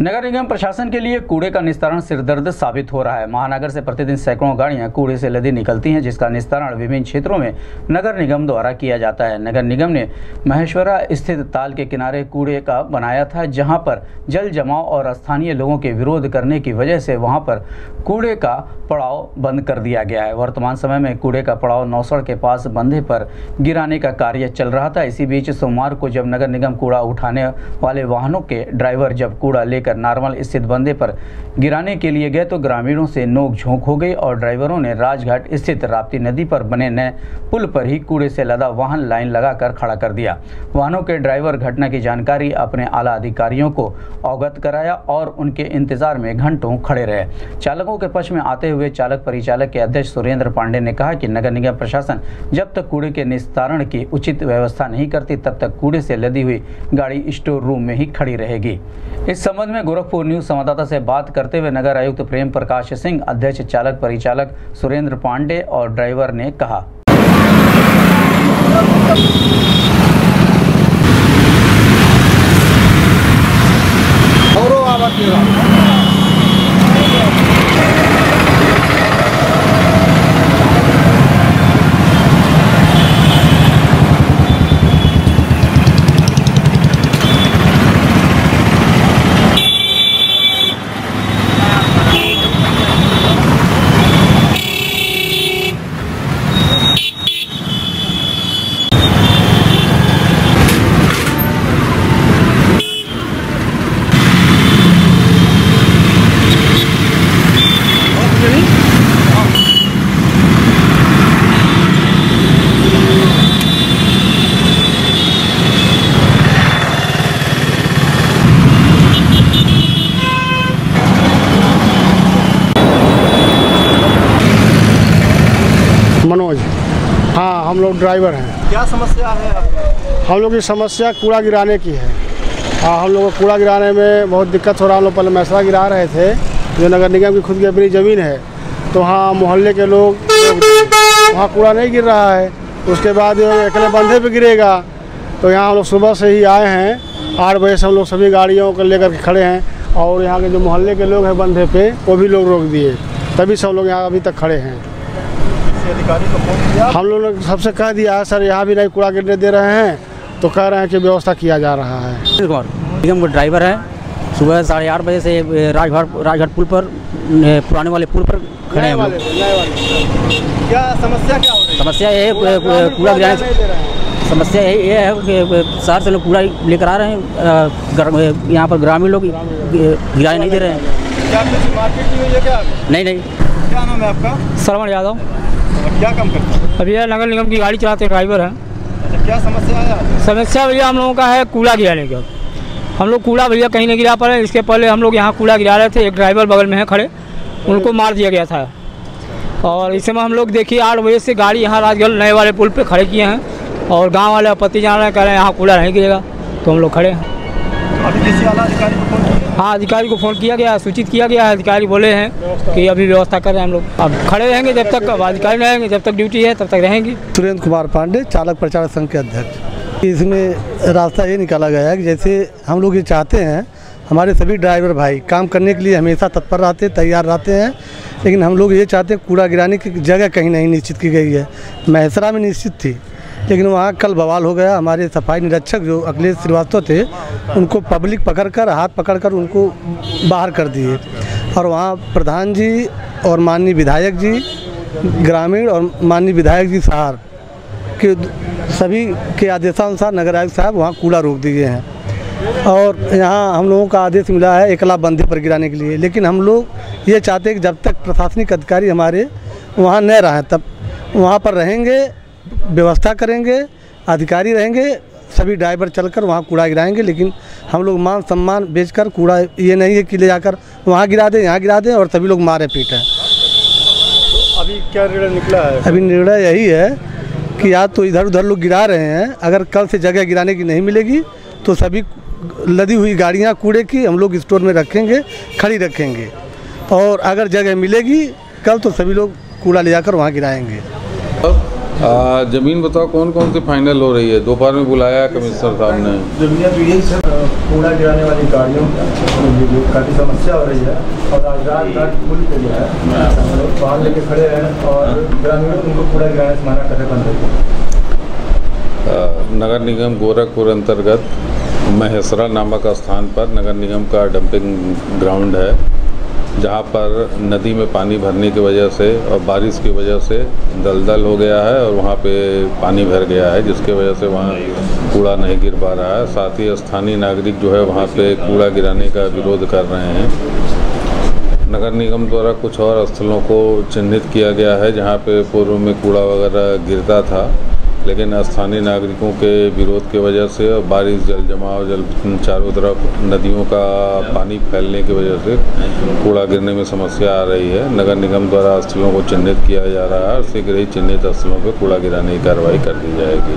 नगर निगम प्रशासन के लिए कूड़े का निस्तारण सिरदर्द साबित हो रहा है। महानगर से प्रतिदिन सैकड़ों गाड़ियाँ कूड़े से लदी निकलती हैं, जिसका निस्तारण विभिन्न क्षेत्रों में नगर निगम द्वारा किया जाता है। नगर निगम ने महेश्वरा स्थित ताल के किनारे कूड़े का बनाया था, जहाँ पर जल जमाव और स्थानीय लोगों के विरोध करने की वजह से वहाँ पर कूड़े का पड़ाव बंद कर दिया गया है। वर्तमान समय में कूड़े का पड़ाव नौसड़ के पास बंधे पर गिराने का कार्य चल रहा था। इसी बीच सोमवार को जब नगर निगम कूड़ा उठाने वाले वाहनों के ड्राइवर जब कूड़ा लेकर नार्मल स्थित बंदे पर गिराने के लिए गए तो ग्रामीणों से नोक झोंक हो गई और ड्राइवरों ने राजघाट स्थित राप्ती नदी पर बने नए पुल पर ही कूड़े से लदा वाहन लाइन लगाकर खड़ा कर दिया। वाहनों के ड्राइवर घटना की जानकारी अपने आला अधिकारियों को अवगत कराया और उनके इंतज़ार में घंटों खड़े रहे। चालकों के पक्ष में आते हुए चालक परिचालक के अध्यक्ष सुरेंद्र पांडे ने कहा कि नगर निगम प्रशासन जब तक कूड़े के निस्तारण की उचित व्यवस्था नहीं करती, तब तक कूड़े से लदी हुई गाड़ी स्टोर रूम में ही खड़ी रहेगी। इस संबंध में गोरखपुर न्यूज़ संवाददाता से बात करते हुए नगर आयुक्त प्रेम प्रकाश सिंह, अध्यक्ष चालक परिचालक सुरेंद्र पांडे और ड्राइवर ने कहा। मनोज। हाँ हम लोग ड्राइवर हैं। क्या समस्या है आपको? हम लोग की समस्या कूड़ा गिराने की है। हाँ हम लोग को कूड़ा गिराने में बहुत दिक्कत हो रहा है। हम लोग पहले मैसरा गिरा रहे थे। जो नगर निगम की खुद की अपनी ज़मीन है तो हाँ मोहल्ले के लोग वहाँ कूड़ा नहीं गिर रहा है। उसके बाद ये अकेले बंधे पे गिरेगा तो यहाँ हम लोग सुबह से ही आए हैं। आठ बजे से हम लोग सभी गाड़ियों को लेकर के खड़े हैं। और यहाँ के जो मोहल्ले के लोग हैं बंधे पे वो भी लोग रोक दिए। तभी सब लोग यहाँ अभी तक खड़े हैं। अधिकारी को फ़ोन किया। हम लोगों ने सबसे कह दिया है सर यहाँ भी नहीं कूड़ा गिरने दे रहे हैं। तो कह रहे हैं कि व्यवस्था किया जा रहा है। निगम का ड्राइवर है। सुबह साढ़े आठ बजे से राजघाट राजघाट पुल पर पुराने वाले पुल पर खड़े हैं हम क्या समस्या क्या हो रही है? समस्या ये है कूड़ा गिराने समस्या यही ये है कि शहर से लोग कूड़ा लेकर आ रहे हैं यहाँ पर ग्रामीण लोग गिराने नहीं दे रहे हैं। क्या भी क्या? नहीं नहीं। क्या नाम है आपका? श्रवण यादव। क्या काम करते हैं? अभी नगर निगम की गाड़ी चलाते ड्राइवर हैं। अच्छा क्या समस्या है समस्या भैया हम लोगों का है कूड़ा गिराने का हम लोग कूड़ा भैया कहीं नहीं गिरा पा रहे इसके पहले हम लोग यहाँ कूड़ा गिरा रहे थे एक ड्राइवर बगल में है खड़े उनको मार दिया गया था। और इस समय हम लोग देखिए आठ बजे से गाड़ी यहाँ राजगढ़ नए वाले पुल पे खड़े किए हैं और गाँव वाले आपत्ति जान रहे हैं कह रहे हैं यहाँ कूड़ा नहीं गिरेगा तो हम लोग खड़े हैं। हाँ अधिकारी को फ़ोन किया गया, सूचित किया गया, अधिकारी बोले हैं कि अभी व्यवस्था कर रहे हैं हम लोग। अब खड़े रहेंगे जब तक, अब अधिकारी रहेंगे, जब तक ड्यूटी है तब तक रहेंगे। सुरेंद्र कुमार पांडे, चालक प्रचारक संघ के अध्यक्ष। इसमें रास्ता ये निकाला गया है कि जैसे हम लोग ये चाहते हैं, हमारे सभी ड्राइवर भाई काम करने के लिए हमेशा तत्पर रहते, तैयार रहते हैं, लेकिन हम लोग ये चाहते हैं कूड़ा गिराने की जगह कहीं नहीं निश्चित की गई है। महसरा में निश्चित थी। लेकिन वहाँ कल बवाल हो गया। हमारे सफ़ाई निरीक्षक जो अखिलेश श्रीवास्तव थे, उनको पब्लिक पकड़कर, हाथ पकड़कर उनको बाहर कर दिए। और वहाँ प्रधान जी और माननीय विधायक जी, ग्रामीण और माननीय विधायक जी सहार के सभी के आदेशानुसार नगर आयुक्त साहब वहाँ कूड़ा रोक दिए हैं। और यहाँ हम लोगों का आदेश मिला है एकला बंधे पर गिराने के लिए। लेकिन हम लोग ये चाहते हैं कि जब तक प्रशासनिक अधिकारी हमारे वहाँ न रहें, तब वहाँ पर रहेंगे। व्यवस्था करेंगे अधिकारी रहेंगे सभी ड्राइवर चलकर वहाँ कूड़ा गिराएँगे लेकिन हम लोग मान सम्मान बेचकर कूड़ा ये नहीं है कि ले जाकर वहाँ गिरा दें यहाँ गिरा दें और सभी लोग मारे पीटें अभी क्या निर्णय निकला है? अभी निर्णय यही है कि या तो इधर उधर लोग गिरा रहे हैं अगर कल से जगह गिराने की नहीं मिलेगी तो सभी लदी हुई गाड़ियाँ कूड़े की हम लोग स्टोर में रखेंगे खड़ी रखेंगे। और अगर जगह मिलेगी कल तो सभी लोग कूड़ा ले जाकर वहाँ गिराएँगे। ज़मीन बताओ कौन कौन सी फाइनल हो रही है? दोपहर में बुलाया कमिश्नर साहब ने? ज़मीन तो यही सर कूड़ा गिराने वाली गाड़ियों की काफ़ी समस्या हो रही है। और आज रात घाट पुल पे जो है वाहन लेके खड़े हैं और ग्रामीण उनको कूड़ा गिराने से मना कर रहे बंद है नगर निगम गोरखपुर अंतर्गत महेसरा नामक स्थान पर नगर निगम का डंपिंग ग्राउंड है। जहाँ पर नदी में पानी भरने की वजह से और बारिश की वजह से दलदल हो गया है और वहाँ पे पानी भर गया है, जिसके वजह से वहाँ कूड़ा नहीं गिर पा रहा है। साथ ही स्थानीय नागरिक जो है वहाँ पे कूड़ा गिराने का विरोध कर रहे हैं। नगर निगम द्वारा कुछ और स्थलों को चिन्हित किया गया है, जहाँ पे पूर्व में कूड़ा वगैरह गिरता था। लेकिन स्थानीय नागरिकों के विरोध के वजह से बारिश, जल जमाव, जल चारों तरफ़ नदियों का पानी फैलने की वजह से कूड़ा गिरने में समस्या आ रही है। नगर निगम द्वारा स्थलों को चिन्हित किया जा रहा है और शीघ्र ही चिन्हित स्थलों पर कूड़ा गिराने की कार्रवाई कर दी जाएगी।